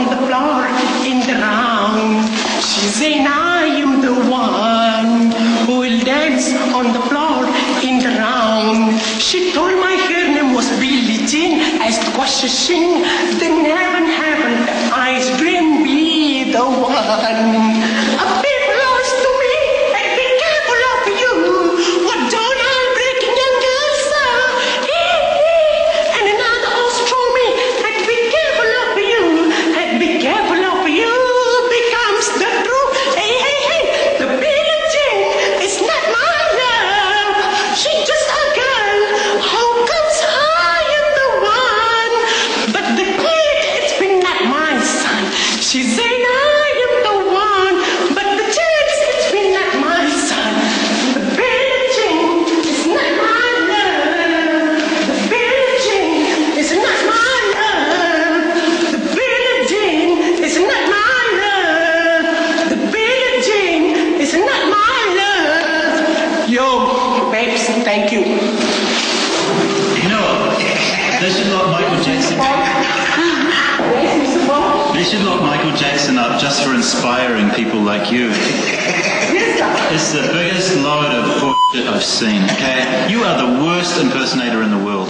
on the floor in the round. She's and I am the one who will dance on the floor in the round. She told my hair name was Billie Jean. asked questions, What's she sing? Then heaven, heaven, I dream be the one. Yo, babes, thank you. You know, they should lock Michael Jackson up. They should lock Michael Jackson up just for inspiring people like you. It's the biggest load of bullshit I've seen, okay? You are the worst impersonator in the world.